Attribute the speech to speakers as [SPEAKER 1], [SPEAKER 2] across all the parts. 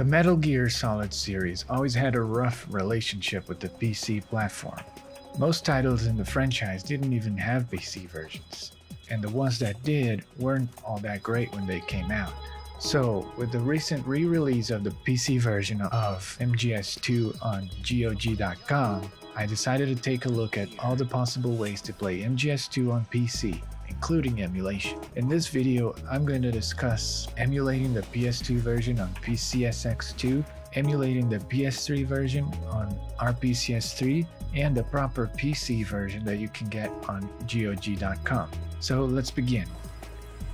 [SPEAKER 1] The Metal Gear Solid series always had a rough relationship with the PC platform. Most titles in the franchise didn't even have PC versions, and the ones that did weren't all that great when they came out. So, with the recent re release of the PC version of MGS2 on GOG.com, I decided to take a look at all the possible ways to play MGS2 on PC, including emulation. In this video, I'm going to discuss emulating the PS2 version on PCSX2, emulating the PS3 version on RPCS3, and the proper PC version that you can get on GOG.com. So let's begin.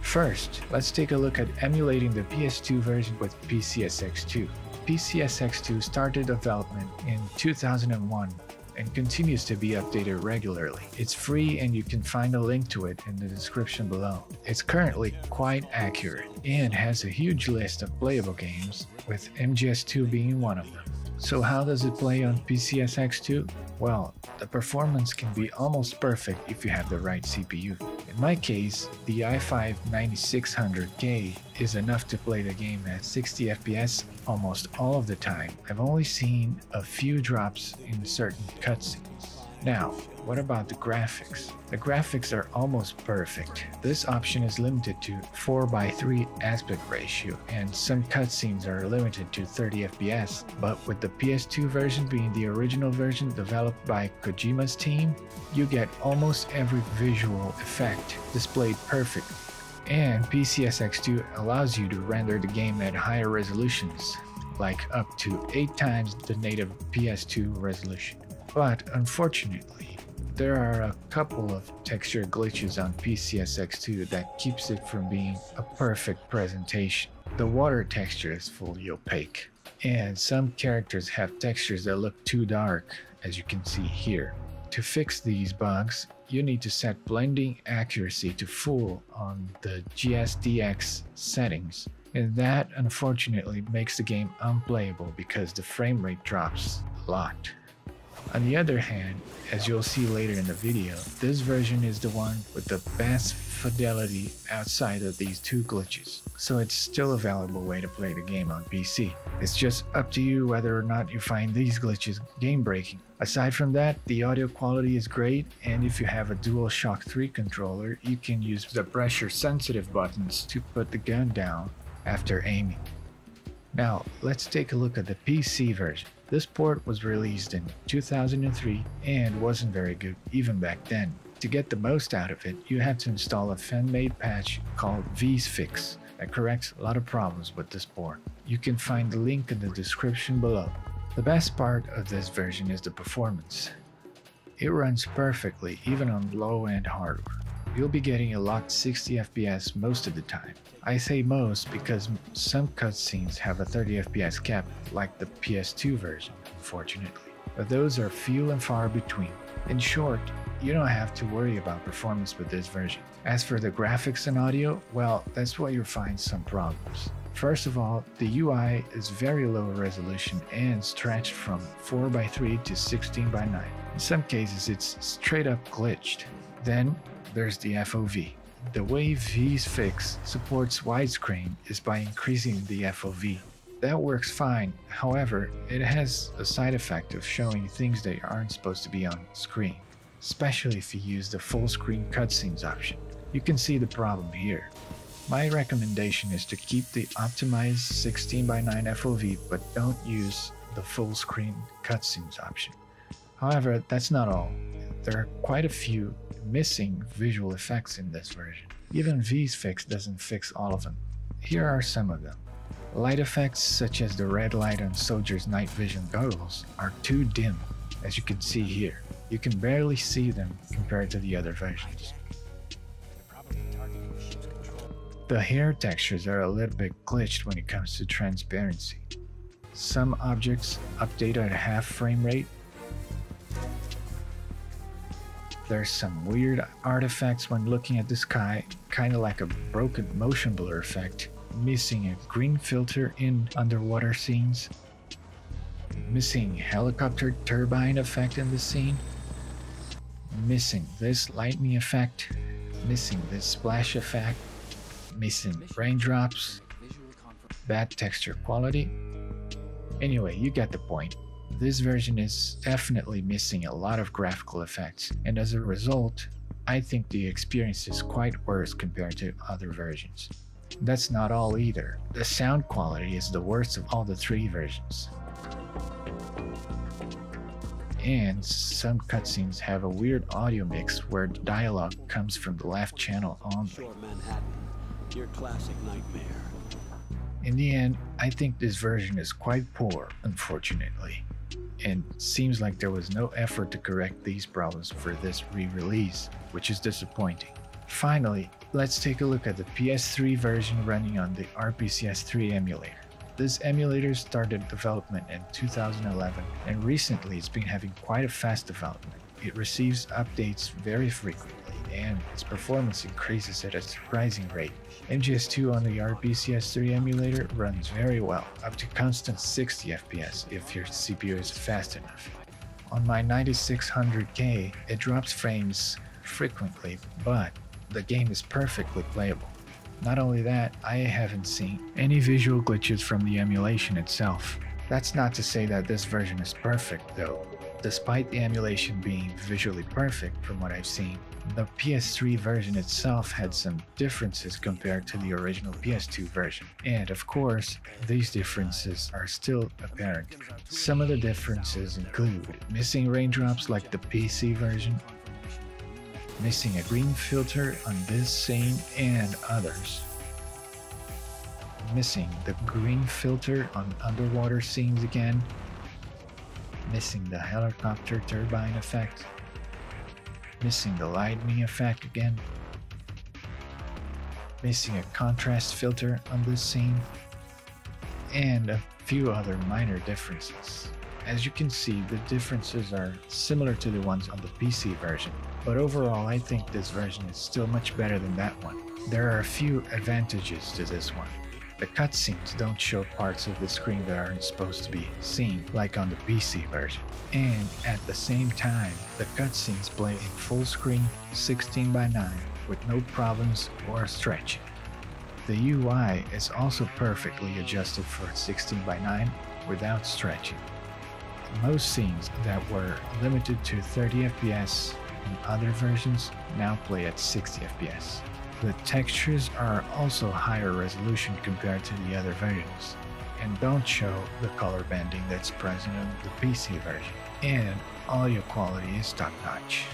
[SPEAKER 1] First, let's take a look at emulating the PS2 version with PCSX2. PCSX2 started development in 2001 and continues to be updated regularly. It's free and you can find a link to it in the description below. It's currently quite accurate and has a huge list of playable games, with MGS2 being one of them. So how does it play on PCSX2? Well, the performance can be almost perfect if you have the right CPU. In my case, the i5 9600K is enough to play the game at 60 FPS almost all of the time. I've only seen a few drops in certain cutscenes. Now, what about the graphics? The graphics are almost perfect. This option is limited to 4x3 aspect ratio and some cutscenes are limited to 30 FPS, but with the PS2 version being the original version developed by Kojima's team, you get almost every visual effect displayed perfectly. And PCSX2 allows you to render the game at higher resolutions, like up to 8 times the native PS2 resolution. But unfortunately, there are a couple of texture glitches on PCSX2 that keeps it from being a perfect presentation. The water texture is fully opaque, and some characters have textures that look too dark, as you can see here. To fix these bugs, you need to set blending accuracy to full on the GSDX settings, and that unfortunately makes the game unplayable because the frame rate drops a lot. On the other hand, as you'll see later in the video, this version is the one with the best fidelity outside of these two glitches, so it's still a valuable way to play the game on PC. It's just up to you whether or not you find these glitches game breaking. Aside from that, the audio quality is great, and if you have a DualShock 3 controller, you can use the pressure sensitive buttons to put the gun down after aiming. Now, let's take a look at the PC version. This port was released in 2003 and wasn't very good even back then. To get the most out of it, you had to install a fan-made patch called VSFix that corrects a lot of problems with this port. You can find the link in the description below. The best part of this version is the performance. It runs perfectly even on low-end hardware. You'll be getting a locked 60 FPS most of the time. I say most because some cutscenes have a 30 FPS cap like the PS2 version, unfortunately. But those are few and far between. In short, you don't have to worry about performance with this version. As for the graphics and audio, well, that's where you'll find some problems. First of all, the UI is very low resolution and stretched from 4x3 to 16x9. In some cases, it's straight up glitched. Then, there's the FOV. The way VSFix supports widescreen is by increasing the FOV. That works fine, however, it has a side effect of showing things that aren't supposed to be on screen, especially if you use the full screen cutscenes option. You can see the problem here. My recommendation is to keep the optimized 16x9 FOV but don't use the full screen cutscenes option. However, that's not all. There are quite a few missing visual effects in this version. Even VSFix doesn't fix all of them. Here are some of them. Light effects such as the red light on Soldier's night vision goggles are too dim, as you can see here. You can barely see them compared to the other versions. The hair textures are a little bit glitched when it comes to transparency. Some objects update at a half frame rate there's some weird artifacts when looking at the sky, kind of like a broken motion blur effect, missing a green filter in underwater scenes, missing helicopter turbine effect in the scene, missing this lightning effect, missing this splash effect, missing raindrops, bad texture quality, Anyway, you get the point. This version is definitely missing a lot of graphical effects, and as a result, I think the experience is quite worse compared to other versions. That's not all either. The sound quality is the worst of all the three versions. And some cutscenes have a weird audio mix where the dialogue comes from the left channel only. Your classic nightmare. In the end, I think this version is quite poor, unfortunately. And seems like there was no effort to correct these problems for this re-release, which is disappointing. Finally, let's take a look at the PS3 version running on the RPCS3 emulator. This emulator started development in 2011 and recently it's been having quite a fast development. It receives updates very frequently and its performance increases at a surprising rate. MGS2 on the RPCS3 emulator runs very well, up to constant 60 FPS if your CPU is fast enough. On my 9600K, it drops frames frequently, but the game is perfectly playable. Not only that, I haven't seen any visual glitches from the emulation itself. That's not to say that this version is perfect though. Despite the emulation being visually perfect from what I've seen, the PS3 version itself had some differences compared to the original PS2 version. And of course, these differences are still apparent. Some of the differences include missing raindrops like the PC version, missing a green filter on this scene and others. Missing the green filter on underwater scenes again. Missing the helicopter turbine effect. Missing the lightning effect again. Missing a contrast filter on this scene. And a few other minor differences. As you can see, the differences are similar to the ones on the PC version, but overall I think this version is still much better than that one. There are a few advantages to this one. The cutscenes don't show parts of the screen that aren't supposed to be seen, like on the PC version. And at the same time, the cutscenes play in full screen 16 by 9 with no problems or stretching. The UI is also perfectly adjusted for 16 by 9 without stretching. Most scenes that were limited to 30 FPS in other versions now play at 60 FPS. The textures are also higher resolution compared to the other versions, and don't show the color banding that's present on the PC version. And audio quality is top notch.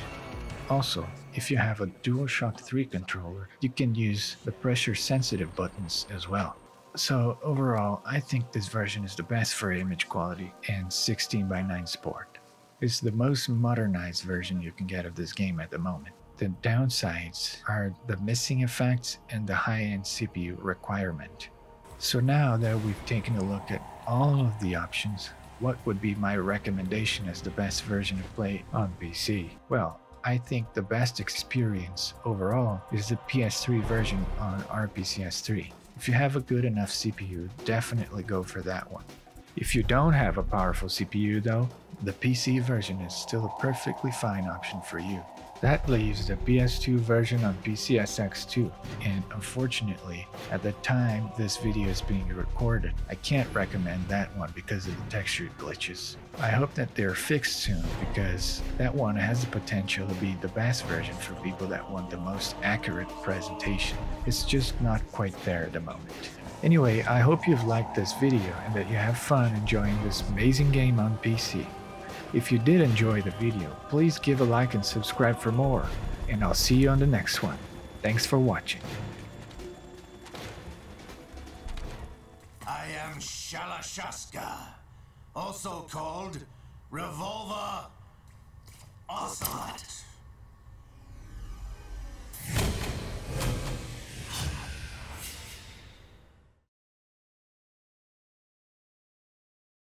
[SPEAKER 1] Also, if you have a DualShock 3 controller, you can use the pressure sensitive buttons as well. So overall, I think this version is the best for image quality and 16 by 9 support. It's the most modernized version you can get of this game at the moment. The downsides are the missing effects and the high-end CPU requirement. So now that we've taken a look at all of the options, what would be my recommendation as the best version to play on PC? Well, I think the best experience overall is the PS3 version on RPCS3. If you have a good enough CPU, definitely go for that one. If you don't have a powerful CPU though, the PC version is still a perfectly fine option for you. That leaves the PS2 version on PCSX2, and unfortunately, at the time this video is being recorded, I can't recommend that one because of the texture glitches. I hope that they're fixed soon because that one has the potential to be the best version for people that want the most accurate presentation. It's just not quite there at the moment. Anyway, I hope you've liked this video and that you have fun enjoying this amazing game on PC. If you did enjoy the video, please give a like and subscribe for more, and I'll see you on the next one. Thanks for watching.
[SPEAKER 2] I am Shalashaska, also called Revolver Ocelot.